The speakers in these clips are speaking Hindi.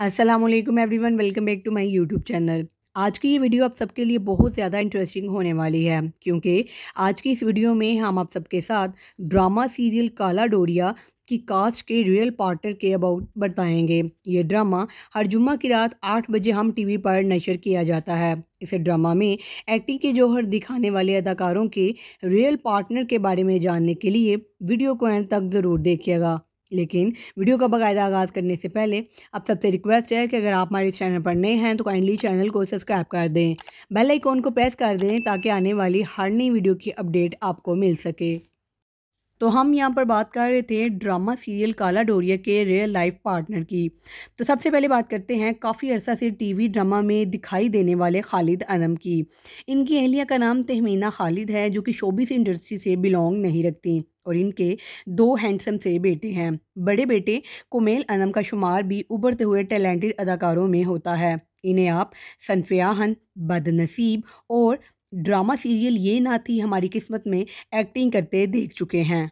Aslam everyone welcome back to my YouTube channel आज की ये वीडियो आप सबके लिए बहुत ज़्यादा इंटरेस्टिंग होने वाली है, क्योंकि आज की इस वीडियो में हम आप सबके साथ ड्रामा सीरियल काला डोरिया की कास्ट के रियल पार्टनर के अबाउट बताएँगे। ये ड्रामा हर जुम्मा की रात आठ बजे हम टीवी पर नशर किया जाता है। इस ड्रामा में एक्टिंग के जौहर दिखाने वाले अदाकारों के रियल पार्टनर के बारे में जानने के लिए वीडियो को एंड तक ज़रूर देखिएगा। लेकिन वीडियो का बाकायदा आगाज़ करने से पहले अब सबसे रिक्वेस्ट है कि अगर आप हमारे चैनल पर नए हैं तो काइंडली चैनल को सब्सक्राइब कर दें, बेल आइकॉन को प्रेस कर दें ताकि आने वाली हर नई वीडियो की अपडेट आपको मिल सके। तो हम यहाँ पर बात कर रहे थे ड्रामा सीरियल काला डोरिया के रियल लाइफ पार्टनर की। तो सबसे पहले बात करते हैं काफ़ी अर्सा से टीवी ड्रामा में दिखाई देने वाले खालिद अनम की। इनकी अहलिया का नाम तहमीना खालिद है जो कि शोबिस इंडस्ट्री से बिलोंग नहीं रखती। और इनके दो हैंडसम से बेटे हैं। बड़े बेटे कोमेल अनम का शुमार भी उभरते हुए टैलेंटेड अदाकारों में होता है। इन्हें आप सनफियाहन, बदनसीब और ड्रामा सीरियल ये ना थी हमारी किस्मत में एक्टिंग करते देख चुके हैं।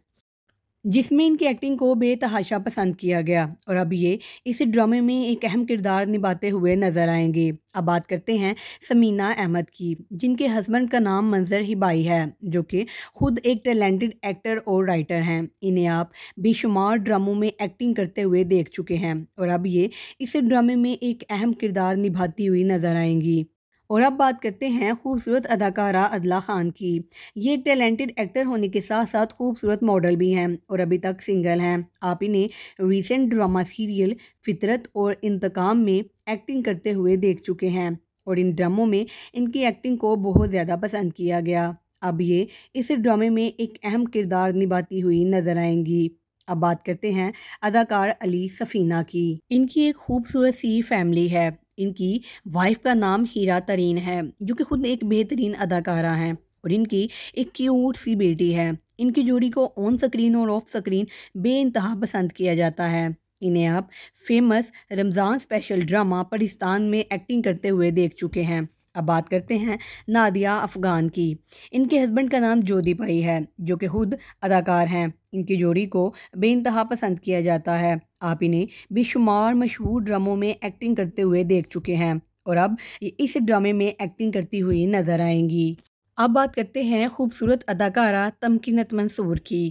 जिसमें इनकी एक्टिंग को बेतहाशा पसंद किया गया। और अब ये इस ड्रामे में एक अहम किरदार निभाते हुए नज़र आएँगे। अब बात करते हैं समीना अहमद की, जिनके हस्बैंड का नाम मंजर हिबाई है, जो कि खुद एक टैलेंटेड एक्टर और राइटर हैं। इन्हें आप बेशुमार ड्रामों में एक्टिंग करते हुए देख चुके हैं। और अब ये इस ड्रामे में एक अहम किरदार निभाती हुई नज़र आएँगी। और अब बात करते हैं खूबसूरत अदाकारा अदला ख़ान की। ये एक टैलेंटेड एक्टर होने के साथ साथ खूबसूरत मॉडल भी हैं और अभी तक सिंगल हैं। आप इन्हें रिसेंट ड्रामा सीरियल फितरत और इंतकाम में एक्टिंग करते हुए देख चुके हैं और इन ड्रामों में इनकी एक्टिंग को बहुत ज़्यादा पसंद किया गया। अब ये इस ड्रामे में एक अहम किरदार निभाती हुई नज़र आएँगी। अब बात करते हैं अदाकार अली सफ़ीना की। इनकी एक खूबसूरत सी फैमिली है। इनकी वाइफ का नाम हीरा तरीन है, जो कि खुद एक बेहतरीन अदाकारा हैं और इनकी एक क्यूट सी बेटी है। इनकी जोड़ी को ऑन स्क्रीन और ऑफ़ स्क्रीन बे पसंद किया जाता है। इन्हें आप famous Ramzan special drama Pakistan में एक्टिंग करते हुए देख चुके हैं। अब बात करते हैं नादिया अफ़गान की। इनके हस्बैंड का नाम भाई है, जो कि खुद अदाकार हैं। इनकी जोड़ी को बेानतहा पसंद किया जाता है। आप इन्हें बेशुमार मशहूर ड्रामों में एक्टिंग करते हुए देख चुके हैं और अब इस ड्रामे में एक्टिंग करती हुई नज़र आएँगी। अब बात करते हैं खूबसूरत अदाकारा तमकिनत मंसूर की।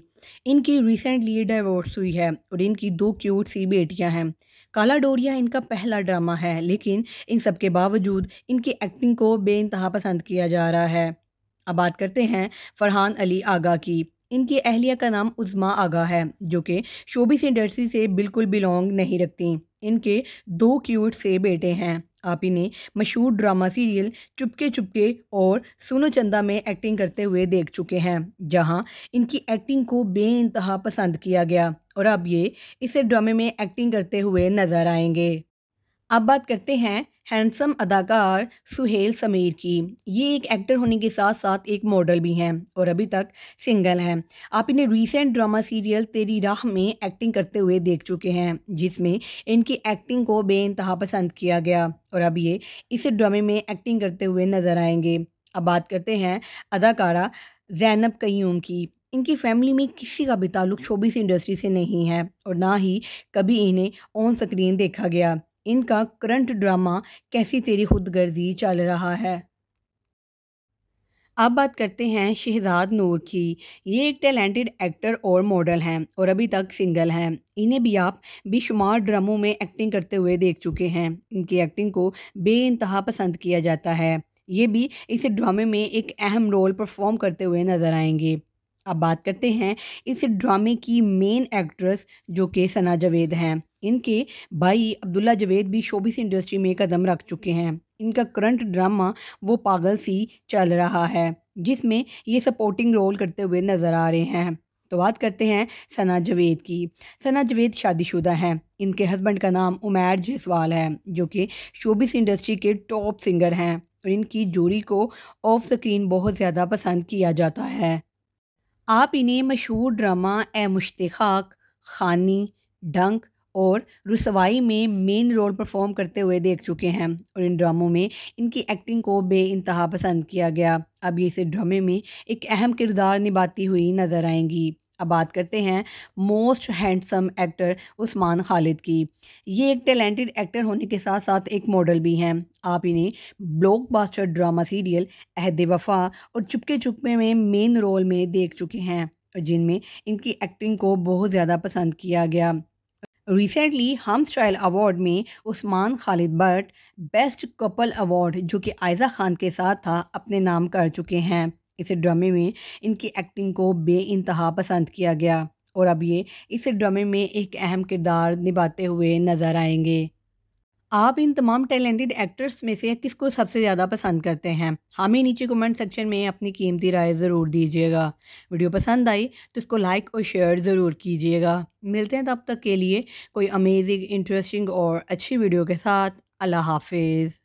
इनकी रिसेंटली डाइवोर्स हुई है और इनकी दो क्यूट सी बेटियाँ हैं। काला डोरिया इनका पहला ड्रामा है, लेकिन इन सब के बावजूद इनकी एक्टिंग को बेानतहा पसंद किया जा रहा है। अब बात करते हैं फ़रहान अली आगा की। इनकी अहलिया का नाम उज़मा आगा है, जो कि शोबिस इंडस्ट्री से बिल्कुल बिलोंग नहीं रखती। इनके दो क्यूट से बेटे हैं। आप इन्हें मशहूर ड्रामा सीरियल चुपके चुपके और सोनो चंदा में एक्टिंग करते हुए देख चुके हैं, जहाँ इनकी एक्टिंग को बे पसंद किया गया। और अब ये इसे ड्रामे में एक्टिंग करते हुए नज़र आएँगे। अब बात करते हैं हैंडसम अदाकार सुहेल समीर की। ये एक एक्टर होने के साथ साथ एक मॉडल भी हैं और अभी तक सिंगल हैं। आप इन्हें रीसेंट ड्रामा सीरियल तेरी राह में एक्टिंग करते हुए देख चुके हैं, जिसमें इनकी एक्टिंग को बेानतहा पसंद किया गया और अब ये इस ड्रामे में एक्टिंग करते हुए नज़र आएँगे। अब बात करते हैं अदाकारा जैनब कयूम की। इनकी फैमिली में किसी का भी ताल्लुक शोबिस इंडस्ट्री से नहीं है और ना ही कभी इन्हें ऑन स्क्रीन देखा गया। इनका करंट ड्रामा कैसी तेरी खुद गर्जी चल रहा है? अब बात करते हैं शहजाद नूर की। ये एक टैलेंटेड एक्टर और मॉडल हैं और अभी तक सिंगल हैं। इन्हें भी आप बेशुमार ड्रामों में एक्टिंग करते हुए देख चुके हैं। इनकी एक्टिंग को बेानतहा पसंद किया जाता है। ये भी इस ड्रामे में एक अहम रोल परफॉर्म करते हुए नज़र आएँगे। अब बात करते हैं इस ड्रामे की मेन एक्ट्रेस जो कि सना जावेद हैं। इनके भाई अब्दुल्ला जवेद भी शोबिस इंडस्ट्री में कदम रख चुके हैं। इनका करंट ड्रामा वो पागल सी चल रहा है, जिसमें ये सपोर्टिंग रोल करते हुए नज़र आ रहे हैं। तो बात करते हैं सना जवेद की। सना जवेद शादीशुदा हैं। इनके हस्बैंड का नाम उमैर जयसवाल है, जो कि शोबिस इंडस्ट्री के टॉप सिंगर हैं और इनकी जोड़ी को ऑफ़ स्क्रीन बहुत ज़्यादा पसंद किया जाता है। आप इन्हें मशहूर ड्रामा ए मुश्ताक खानी, डंक और रसवाई में मेन रोल परफॉर्म करते हुए देख चुके हैं। और इन ड्रामों में इनकी एक्टिंग को बे इंतहा पसंद किया गया। अब ये इसे ड्रामे में एक अहम किरदार निभाती हुई नज़र आएँगी। अब बात करते हैं most handsome actor Usman Khalid की। ये एक टैलेंटेड एक्टर होने के साथ साथ एक मॉडल भी हैं। आप इन्हें blockbuster drama serial Ahad Wafa और चुपके चुपके में मेन रोल में देख चुके हैं। जिनमें इनकी एक्टिंग को बहुत ज़्यादा पसंद किया गया। रिसेंटली हम स्टाइल अवार्ड में Usman Khalid Butt best couple award जो कि आयज़ा खान के साथ था, अपने नाम कर चुके हैं। इस ड्रामे में इनकी एक्टिंग को बे इंतहा पसंद किया गया और अब ये इस ड्रामे में एक अहम किरदार निभाते हुए नज़र आएँगे। आप इन तमाम टैलेंटेड एक्टर्स में से किसको सबसे ज़्यादा पसंद करते हैं? हमें नीचे कमेंट सेक्शन में अपनी कीमती राय ज़रूर दीजिएगा। वीडियो पसंद आई तो इसको लाइक और शेयर ज़रूर कीजिएगा। मिलते हैं तब तक के लिए कोई अमेजिंग इंटरेस्टिंग और अच्छी वीडियो के साथ। अल्लाह हाफिज़।